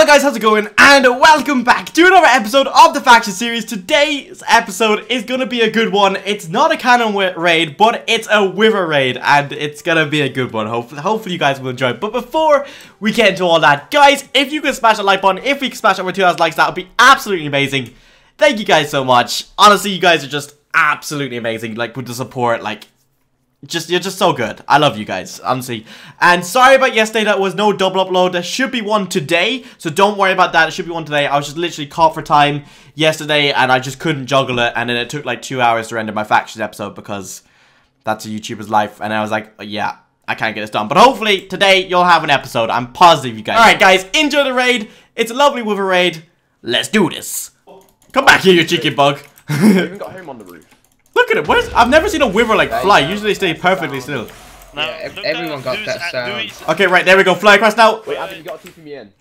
Hello guys, how's it going? And welcome back to another episode of the Faction Series. Today's episode is gonna be a good one. It's not a cannon raid, but it's a wither raid, and it's gonna be a good one. Hopefully, hopefully you guys will enjoy it. But before we get into all that, guys, if you can smash a like button, if we can smash over 2,000 likes, that would be absolutely amazing. Thank you guys so much. Honestly, you guys are just absolutely amazing. Like with the support, like just you're just so good. I love you guys, honestly. And sorry about yesterday that was no double upload. There should be one today, so don't worry about that. It should be one today. I was just literally caught for time yesterday, and I just couldn't juggle it. And then it took like two hours to render my factions episode because that's a YouTuber's life. And I was like, oh, yeah, I can't get this done. But hopefully today you'll have an episode. I'm positive you guys. All right, guys, enjoy the raid. It's a lovely Wither raid. Let's do this. Come back here, you cheeky bug. even got home on the roof. Look at it. Where's, I've never seen a Wither like fly. Usually they stay perfectly still. No, Yeah, everyone got that sound. Okay, right, there we go. Fly across now. Wait, Adam, you gotta keep me in.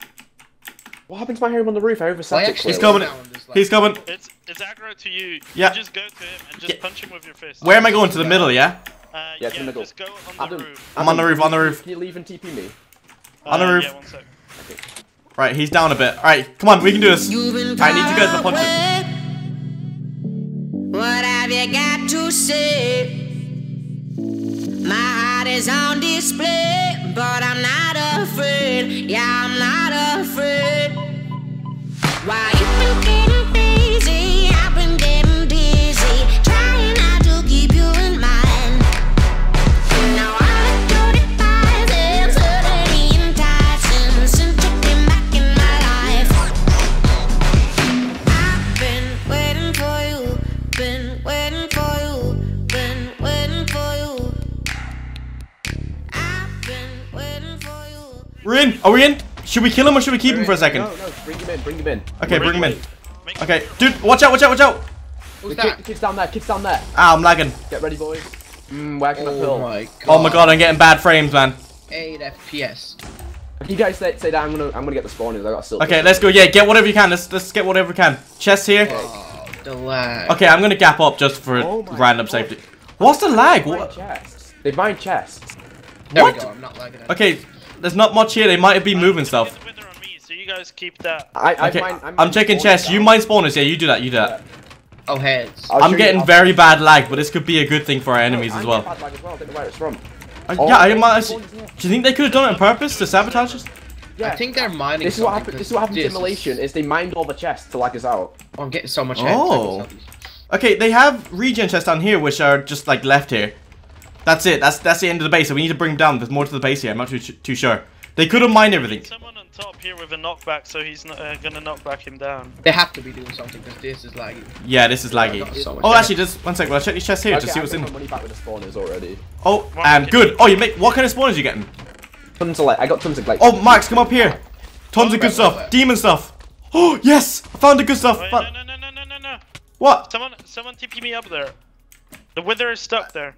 What happened to my home on the roof? I oversat it. He's coming. down, just like- He's coming. It's it's aggro to you. Yeah. You just go to him and just Yeah. punch him with your fist. Where am I going? To the middle, yeah? Uh, Yeah, to the middle. Just go on the Adam, roof. I'm on the roof, on the roof. Can you leave and TP me? On the Uh, roof. Yeah, one sec. Right, he's down a bit. Alright, come on, we can do this. I need you guys to punch him. You got to say? My heart is on display, but I'm not afraid. Yeah, I'm not afraid. Why you been getting busy? You. We're in. Are we in? Should we kill him or should we keep him for a second? No, no, bring him in, bring him in. Okay, bring him in. Make Okay, dude, watch out, watch out, watch out. Who's The that? the kid's down there, kid's down there. Ah, I'm lagging. Get ready, boys. Mmm, wagging Oh uphill. my god. Oh my god, I'm getting bad frames, man. 8 FPS. You guys say, say that I'm gonna, I'm gonna get the spawners. I got silver. Okay, let's go. Yeah, get whatever you can. Let's let's get whatever we can. Chest here. Oh, the lag. Okay, I'm gonna gap up just for Oh random God. safety. What's the lag? Mine What? chests. They mine chests. There what? we go, I'm not lagging. it. Okay, there's not much here. They might be Uh, moving stuff. the wither on me, so you guys keep that. I, I Okay, mine, I'm checking chests. You down. mine spawners. Yeah, you do that. You do that. Oh, heads. I'll I'm getting I'll- very bad lag, but this could be a good thing for our enemies as well. getting bad lag as well. I don't know where it's from. Uh, Oh, yeah, I might. spawners Do you think they could have done it on purpose to sabotage us? Yeah. I think they're mining This is what something, happened. This is 'cause what happened in this Immolation. is- Is they mined all the chests to lag us out. Oh, I'm getting so much heads. Oh. Okay, they have regen chests down here, which are just like left here. That's it. That's that's the end of the base. So we need to bring them down. There's more to the base here. I'm not too too sure. They could have mined everything. Someone on top here with a knockback, so he's not, uh, gonna knock back him down. They have to be doing something because this is lagging. Yeah, this is laggy. Got so Oh, actually, just one second. I'll check these chests here okay, to see I'm what's in. getting money back with the spawners already. Oh, um, good. Oh, you make what kind of spawners you getting? Tons of like, I got tons of like. Oh, Max, come up here. Tons of good stuff. right, right. Demon stuff. Oh, yes, I found the good stuff. Wait, no, no, no, no, no, no, no. What? Someone, someone TP me up there. The wither is stuck there.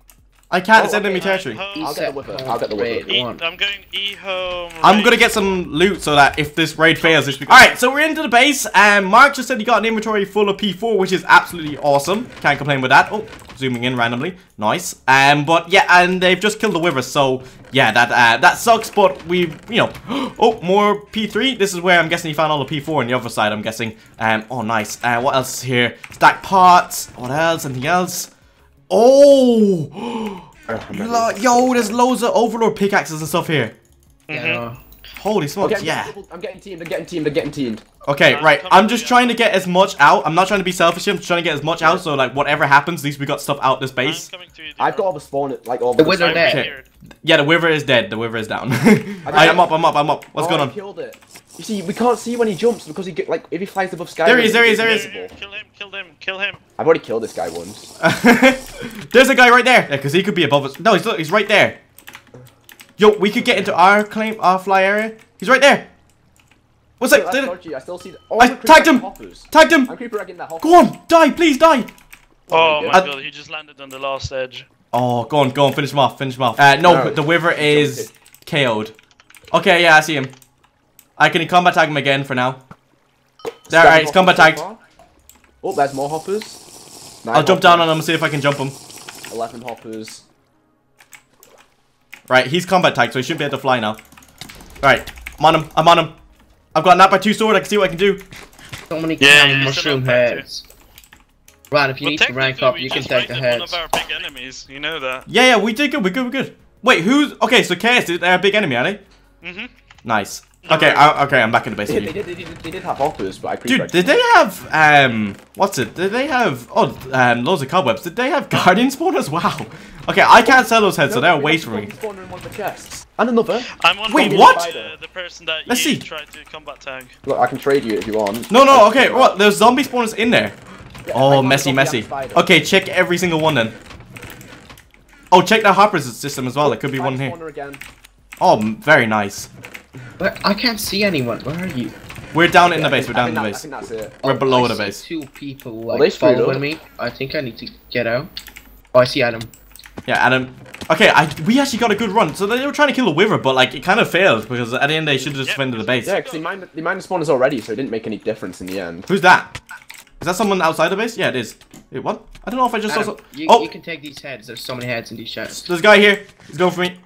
I can't. It's Oh, enemy territory. I'll get the wither. I'll get the wither. E, One. I'm going E home. I'm gonna get some loot so that if this raid fails, this. Alright, so we're into the base, and Mark just said he got an inventory full of P4, which is absolutely awesome. Can't complain with that. Oh, zooming in randomly. Nice. Um, but yeah, and they've just killed the Wither, so yeah, that uh, that sucks, but we, you know. Oh, more P3. This is where I'm guessing he found all the P4 on the other side, I'm guessing. Um, oh, nice. Uh, what else is here? Stack pots. What else? Anything else? Oh! Yo, there's loads of Overlord pickaxes and stuff here. Mm-hmm. Yeah. Holy smokes, Okay, I'm yeah. getting, I'm getting teamed. I'm getting teamed. I'm getting teamed. Okay, Uh, right. I'm just yeah. trying to get as much out. I'm not trying to be selfish. I'm just trying to get as much out. So like, whatever happens, at least we got stuff out this base. you. I've got all the spawn, like all The the. wither I'm. Okay. Yeah, the Wither is dead. The Wither is down. got I, am up. I'm up. I'm up. What's oh, going I on? killed it. You see, we can't see when he jumps because he get like if he flies above sky. There he is, there he is, there he Here, is. here, Kill him, kill him, kill him. I've already killed this guy once. There's a guy right there. Yeah, because he could be above us. No, he's look, he's right there. Yo, we could get into our claim, our fly area. He's right there. What's Look, that? Did. I still see. The, oh, I tagged him. Hoppers. Tagged him. I'm creeper egging that hopper. Go on, die, please die. Oh you my go. god, he just landed on the last edge. Oh, go on, go on, finish him off, finish him off. Uh, no, No. the Wither is KO'd. Okay, yeah, I see him. I can combat tag him again for now. There, alright, he's combat hoppers so tagged. Oh, there's more hoppers. Nine I'll jump down on hoppers, him and see if I can jump him. Eleven hoppers. Right, he's combat tagged, so he shouldn't be able to fly now. Right, I'm on him, I'm on him. I've got knockback two sword. I can see what I can do. So many Yeah, yeah, you mushroom should have that too. heads. Right, if you But need to rank up, you can take the raided heads. one of our big enemies. You know that. Yeah, yeah, we did good. We're good. We're good. Wait, who's okay? So Chaos, they're a big enemy, are they? Mhm. Nice. Okay, I, okay, I'm back in the base. They, they, did, they, did, they did have offers, but I Dude, pre-regged did they have um what's it? Did they have oh um loads of cobwebs? Did they have guardian spawners? Wow. Okay, I can't sell those heads, so they're a we waste for me. spawner in one of the chests. And another. I'm on Wait, what? The, the person that Let's you see. tried to combat tag. Look, I can trade you if you want. No, no, okay, what? There's zombie spawners in there. Yeah, Oh, messy, messy. Okay, check every single one then. Oh, check the hoppers system as well. There could be one here. spawner again. Oh, very nice. But I can't see anyone. Where are you? We're down in the base. We're down in the think I base. think that's it. We're Oh, below I the see base. Two people they like screwed following up? me. I think I need to get out. Oh, I see Adam. Yeah, Adam. Okay, I we actually got a good run. So they were trying to kill the Wither, but like it kind of failed because at the end they should have just Yeah, defended the base. Yeah, because they mined, they mined the spawners already, so it didn't make any difference in the end. Who's that? Is that someone outside the base? Yeah, it is. Wait, what? I don't know if I just saw. Adam, So you, oh, you can take these heads. There's so many heads in these chests. there's a guy here. He's going for me.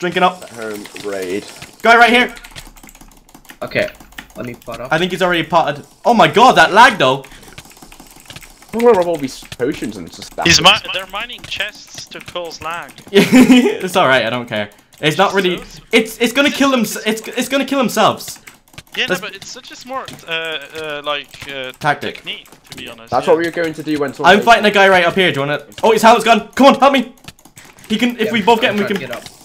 Drinking up. Home raid. Guy right here. Okay, let me pot up. I think he's already potted. Oh my god, that lag though. Where are all these potions and just that? He's mi they're mining chests to cause lag. it's all right. I don't care. It's not really. It's it's gonna kill them. It's it's gonna kill themselves. Yeah, no, That's- but it's such a smart, uh, uh, like, uh, Tactic. technique, to be honest. That's yeah. what we were going to do when. I'm fighting a guy right up here. Do you want to? Oh, his helmet's gone. Come on, help me. He can. If Yeah, we both get I'm him, we can. to Get up.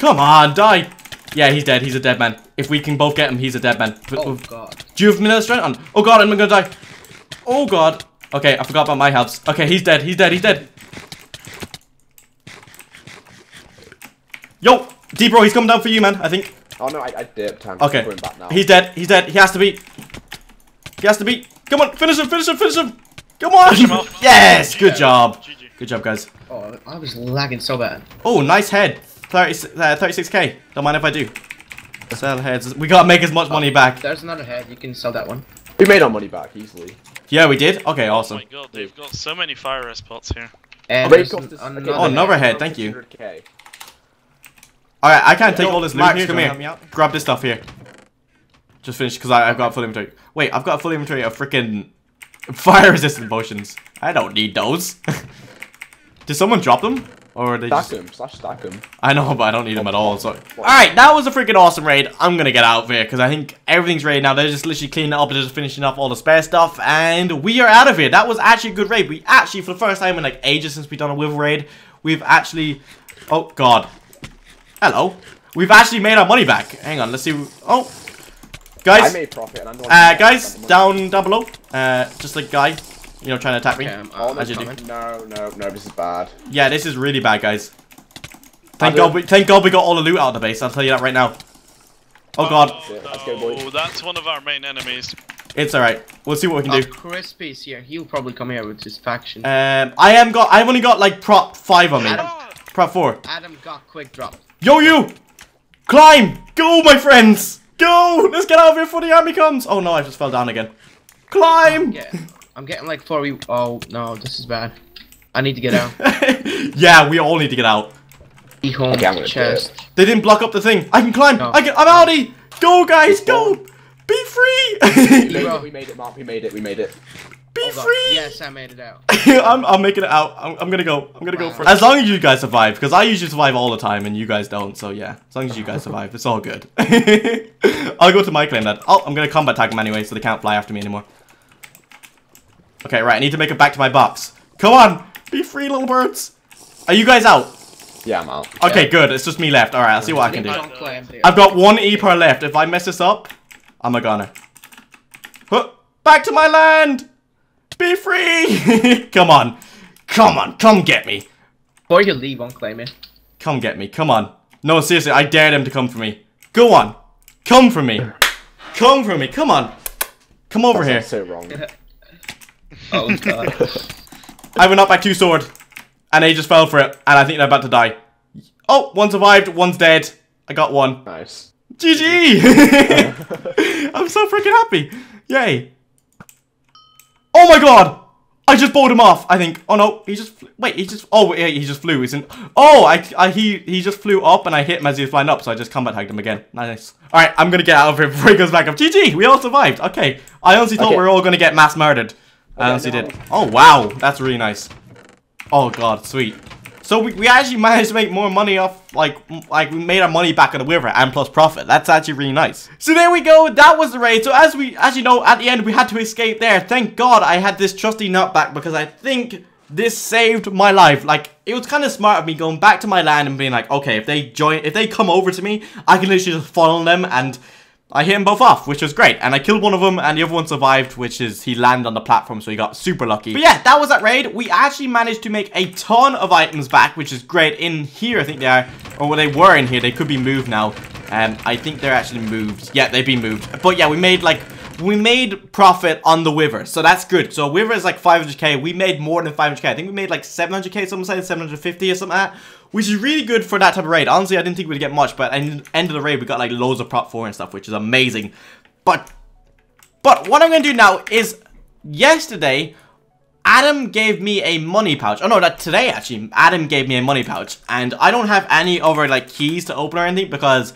Come on, die. Yeah, he's dead. He's a dead man. If we can both get him, he's a dead man. Oh, oh. god. Do you have vanilla strength on? Oh god, I'm gonna die. Oh god. Okay, I forgot about my health. Okay, he's dead. He's dead. He's dead. Yo, D bro, he's coming down for you, man. I think. Oh no, I, I dipped. I'm Okay. going back now. He's dead. He's dead. He has to be. He has to be. Come on, finish him. Finish him. Finish him. Come on. him off. yes. Good job. GG. Good job, guys. Oh, I was lagging so bad. Oh, nice head. 30, uh, 36k. Don't mind if I do. Sell heads. We gotta make as much money back. There's another head. You can sell that one. We made our money back easily. Yeah, we did. Okay, awesome. Oh awesome. my god, they've got so many fire res spots here. And Raid there's cost an- us- another, Oh, another head, thank you. 600K. Alright, I can't take all this loot Max, here. come Come here. here. Grab this stuff here. Just finish because I've got full inventory. Wait, I've got a full inventory of freaking fire resistant potions. I don't need those. Did someone drop them? Or they Stack just... them, slash stack them. I know, but I don't need them at all. So, all right, that was a freaking awesome raid. I'm gonna get out of here because I think everything's ready now. They're just literally cleaning it up and just finishing off all the spare stuff, and we are out of here. That was actually a good raid. We actually, for the first time in like ages since we've done a Wither raid, we've actually. Oh God. Hello. We've actually made our money back. Hang on, let's see. Oh, guys. I guys. made profit Uh, guys, spent the money. down down below. Uh, just like guy, you know, trying to attack me. Okay, I'm, Oh, As you do. no, no, no, this is bad. Yeah, this is really bad, guys. Thank God, we, thank God we got all the loot out of the base. I'll tell you that right now. Oh God, Oh, let's go, boys. no, that's one of our main enemies. it's all right. We'll see what we Oh, can do. Crispy's here. He'll probably come here with his faction. Um, I am got. I've only got like prot five on me. Adam. Prot four. Adam got quick drop. Yo, you! Climb! Go, my friends! Go! Let's get out of here before the army comes. Oh no, I just fell down again. Climb! Yeah, I'm getting like four. We oh no, this is bad. I need to get out. yeah, we all need to get out. E home Okay, I'm gonna do chest. They didn't block up the thing. I can climb. No. I can. I'm outie. Go, guys, go! Be free! We made it, we made it, Mark, we made it, we made it. Be Hold on. free! Yes, I made it out. I'm, I'm making it out. I'm, I'm gonna go. I'm gonna go Wow. for As long as you guys survive, because I usually survive all the time and you guys don't. So yeah, as long as you guys survive, it's all good. I'll go to my claim then. Oh, I'm gonna combat tag them anyway, so they can't fly after me anymore. Okay, right. I need to make it back to my box. Come on, be free, little birds. Are you guys out? Yeah, I'm out. Okay, good. It's just me left. All right, I'll see what I can do. Don't claim there. I've got one E per left. If I mess this up, I'm a goner. Huh, Back to my land! Be free! come on. Come on. Come get me. Before you leave, unclaim it. Come get me. Come on. No, seriously, I dare them to come for me. Go on. Come for me. Come for me. Come on. Come over here. That's so wrong. Oh god. I went up by two sword. And they just fell for it. And I think they're about to die. Oh, one survived. One's dead. I got one. nice. GG! I'm so freaking happy. Yay. Oh my god! I just bowled him off. I think. Oh no, he just wait. He just oh yeah, he just flew. He's in. Oh, I, I he he just flew up and I hit him as he was flying up. So I just combat tagged him again. Nice. All right, I'm gonna get out of here before he goes back up. GG, we all survived. Okay, I honestly thought Okay. we were all gonna get mass murdered. I honestly did. Oh wow, that's really nice. Oh god, sweet. So we, we actually managed to make more money off, like, like we made our money back on the river and plus profit. That's actually really nice. So there we go. That was the raid. So as we, as you know, at the end we had to escape there. Thank God I had this trusty knockback because I think this saved my life. Like it was kind of smart of me going back to my land and being like, okay, if they join, if they come over to me, I can literally just follow them and I hit them both off, which was great. And I killed one of them, and the other one survived, which is he landed on the platform, so he got super lucky. But yeah, that was that raid. We actually managed to make a ton of items back, which is great. In here, I think they are, or well, they were in here. They could be moved now. Um, I think they're actually moved. Yeah, they've been moved. But yeah, we made like we made profit on the Wiver, so that's good. So Wiver is like 500k. We made more than 500k. I think we made like 700k, something like 750 or something like that, which is really good for that type of raid. Honestly, I didn't think we'd get much, but at the end of the raid, we got like loads of prot 4 and stuff, which is amazing. But, but what I'm gonna do now is, yesterday, Adam gave me a money pouch. Oh no, that today actually, Adam gave me a money pouch, and I don't have any other like keys to open or anything because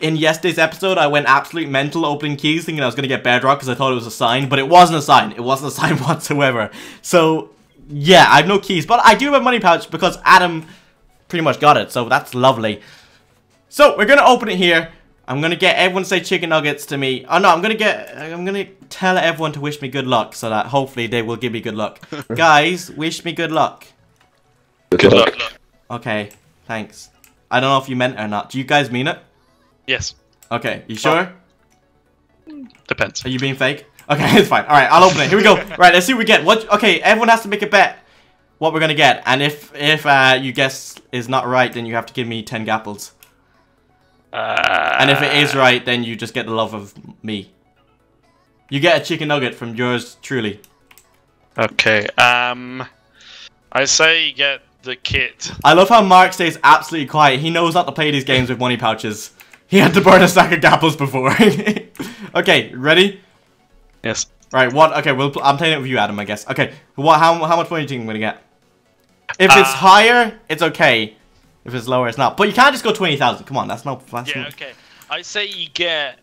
in yesterday's episode, I went absolute mental opening keys thinking I was going to get bedrock because I thought it was a sign, but it wasn't a sign. It wasn't a sign whatsoever. So, yeah, I have no keys, but I do have a money pouch because Adam pretty much got it, so that's lovely. So, we're going to open it here. I'm going to get everyone to say chicken nuggets to me. Oh, no, I'm going to get, I'm going to tell everyone to wish me good luck so that hopefully they will give me good luck. Guys, wish me good luck. Good luck. Okay, thanks. I don't know if you meant it or not. Do you guys mean it? Yes. Okay, you sure? Depends. Are you being fake? Okay, it's fine. All right, I'll open it. Here we go. Right, let's see what we get. What? Okay, everyone has to make a bet what we're gonna get, and if if uh, you guess is not right, then you have to give me ten gapples. Uh, And if it is right, then you just get the love of me. You get a chicken nugget from yours truly. Okay. Um, I say you get the kit. I love how Mark stays absolutely quiet. He knows not to play these games with money pouches. He had to burn a stack of gapples before. okay, ready? Yes. Right, what? Okay, well, I'm playing it with you, Adam, I guess. Okay, what? How, how much money do you think I'm gonna get? If it's Uh, higher, it's okay. If it's lower, it's not. But you can't just go 20,000. Come on, that's no. That's Yeah. not- Okay. I say you get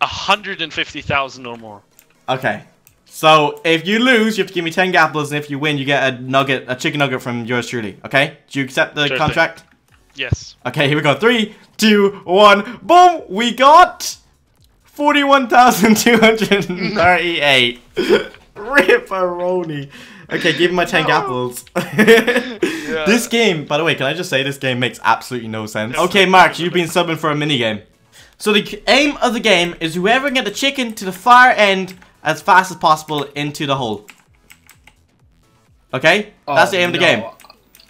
a hundred and fifty thousand or more. Okay. So, if you lose, you have to give me 10 gapples, and if you win, you get a nugget, a chicken nugget from yours truly. Okay? Do you accept the Sure thing. contract? Yes. Okay, here we go. Three, two, one, boom! We got 41,238. Ripperoni. Okay, give me my 10 gapples. This game, by the way, can I just say this game makes absolutely no sense? Okay, Mark, you've been subbing for a minigame. So the aim of the game is whoever can get the chicken to the far end as fast as possible into the hole. Okay? Oh, That's the aim of the game.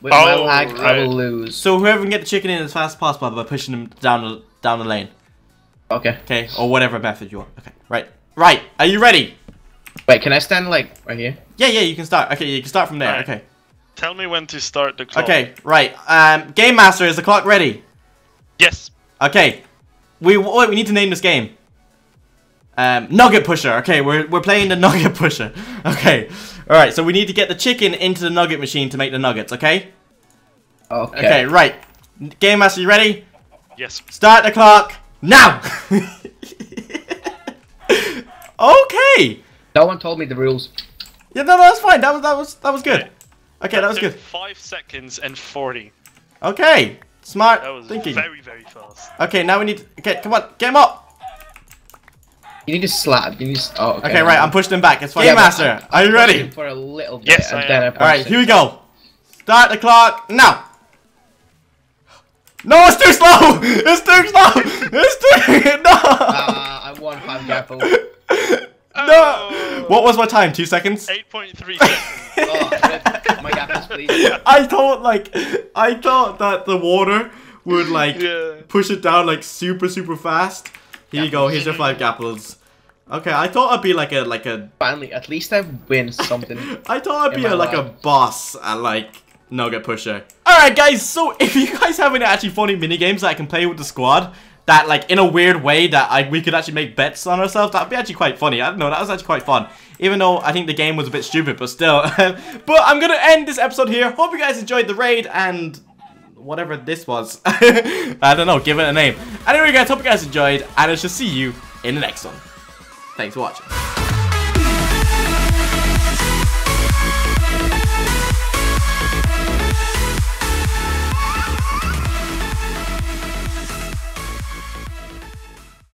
With my Oh, lag, I will lose. So whoever can get the chicken in as fast as possible by pushing them down the down the lane. Okay. Okay, or whatever method you want. Okay, right, right. Are you ready? Wait, can I stand like right here? Yeah, yeah. You can start. Okay, you can start from there. Alright. Okay, Tell me when to start the clock. okay, right. Um, game master, is the clock ready? Yes. Okay, we wait. We need to name this game. Um, Nugget Pusher. Okay, we're we're playing the Nugget Pusher. Okay, all right. So we need to get the chicken into the nugget machine to make the nuggets. Okay. Okay. Okay, right. Game master, you ready? Yes. Start the clock now. okay. No one told me the rules. Yeah, no, no, that's fine. That was that was that was good. Okay, that was good. Five seconds and forty. Okay, smart That was thinking. very very fast. Okay, now we need. Okay, come on, get him up. You need to slap. You need to. Oh, okay. Okay, right, I'm pushing him back. It's fine. Yeah, Game master, I- are you ready? For a little bit. Yes, and I then am. I All right, pushed here we go. Start the clock now. No, it's too slow. It's too slow. It's too no. Ah, I won five gapples. no. What was my time? Two seconds. Eight point three. Oh, my gapples, please. I thought like I thought that the water would like Yeah. push it down like super super fast. Here you go. Here's your five gapples. Okay, I thought I'd be like a like a Finally, at least I win something. I thought I'd be a, my like a boss at like Nugget Pusher. Alright guys, so if you guys have any actually funny mini games that I can play with the squad, that like in a weird way that I, we could actually make bets on ourselves. That'd be actually quite funny. I don't know. That was actually quite fun. Even though I think the game was a bit stupid, but still. but I'm gonna end this episode here. Hope you guys enjoyed the raid and whatever this was. I don't know. Give it a name. Anyway, guys, hope you guys enjoyed, and I shall see you in the next one. Thanks for watching.